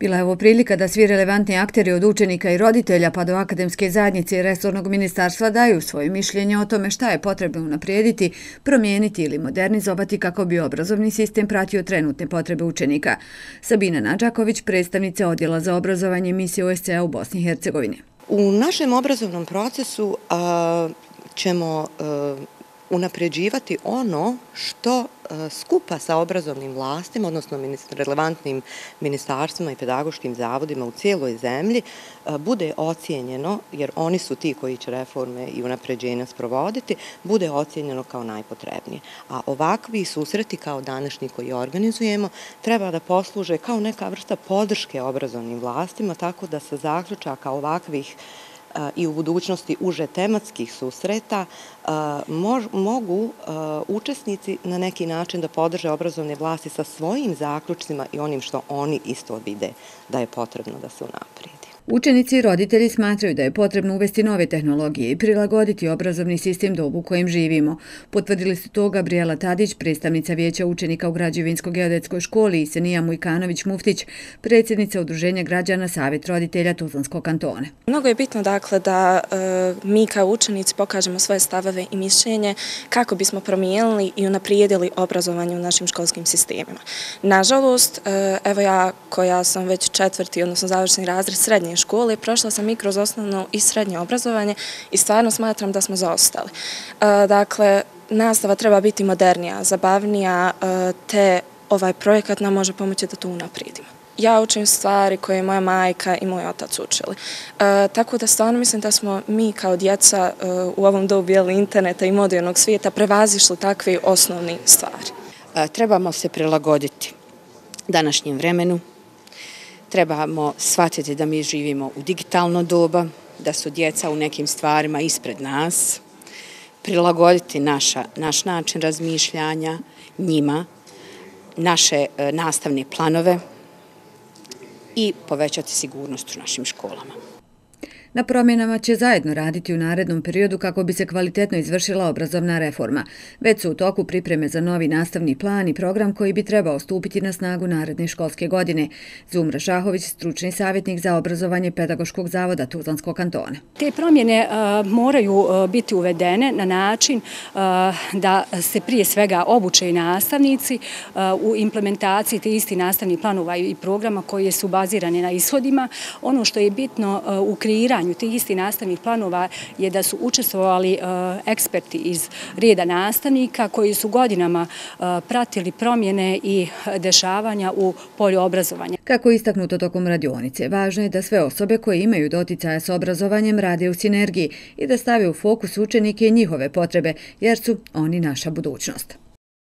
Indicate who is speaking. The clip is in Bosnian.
Speaker 1: Bila je ovo prilika da svi relevantni akteri od učenika i roditelja pa do akademske zajednice i resornog ministarstva daju svoje mišljenje o tome šta je potrebno unaprijediti, promijeniti ili modernizovati kako bi obrazovni sistem pratio trenutne potrebe učenika. Sabina Nađaković, predstavnica Odjela za obrazovanje misije OSCE u Bosni i Hercegovini.
Speaker 2: U našem obrazovnom procesu ćemo unapređivati ono što e, skupa sa obrazovnim vlastima, odnosno relevantnim ministarstvima i pedagoškim zavodima u cijeloj zemlji, e, bude ocijenjeno, jer oni su ti koji će reforme i unapređenja sprovoditi, bude ocijenjeno kao najpotrebnije. A ovakvi susreti kao današnji koji organizujemo treba da posluže kao neka vrsta podrške obrazovnim vlastima, tako da se zaključaka ovakvih i u budućnosti uže tematskih susreta mogu učesnici na neki način da podrže obrazovne vlasti sa svojim zaključcima i onim što oni isto vide da je potrebno da se unaprijedi.
Speaker 1: Učenici i roditelji smatraju da je potrebno uvesti nove tehnologije i prilagoditi obrazovni sistem dobu kojem živimo. Potvrdili su to Gabriela Tadić, predstavnica vijeća učenika u Građevinsko-geodetskoj školi i Senija Mujkanović-Muftić, predsjednica Udruženja građana Savjet roditelja Tuzlanskog kantone.
Speaker 3: Mnogo je bitno dakle da e, mi kao učenici pokažemo svoje stavove i mišljenje kako bismo promijenili i unaprijedili obrazovanje u našim školskim sistemima. Nažalost, e, evo ja koja sam već četvrti, odnosno završeni razred srednje škole, prošla sam i kroz osnovno i srednje obrazovanje i stvarno smatram da smo zaostali. E, dakle, nastava treba biti modernija, zabavnija, e, te ovaj projekat nam može pomoći da to unaprijedimo. Ja učim stvari koje je moja majka i moj otac učili. E, tako da stvarno mislim da smo mi kao djeca e, u ovom dobu interneta i modernog svijeta prevazišli takve osnovne stvari.
Speaker 4: Trebamo se prilagoditi današnjem vremenu, trebamo shvatiti da mi živimo u digitalno doba, da su djeca u nekim stvarima ispred nas, prilagoditi naša, naš način razmišljanja njima, naše e, nastavne planove i povećati sigurnost u našim školama.
Speaker 1: Na promjenama će zajedno raditi u narednom periodu kako bi se kvalitetno izvršila obrazovna reforma. Već su u toku pripreme za novi nastavni plan i program koji bi trebao stupiti na snagu naredne školske godine. Zumra Šahović, stručni savjetnik za obrazovanje Pedagoškog zavoda Tuzlanskog kantona.
Speaker 5: Te promjene e, moraju e, biti uvedene na način e, da se prije svega obuče i nastavnici u implementaciji te isti nastavni planova i programa koje su bazirane na ishodima. Ono što je bitno u kreiranju kreiranju tih isti nastavnih planova je da su učestvovali e, eksperti iz reda nastavnika koji su godinama e, pratili promjene i dešavanja u polju obrazovanja.
Speaker 1: Kako istaknuto tokom radionice, važno je da sve osobe koje imaju doticaja s obrazovanjem rade u sinergiji i da stave u fokus učenike i njihove potrebe, jer su oni naša budućnost.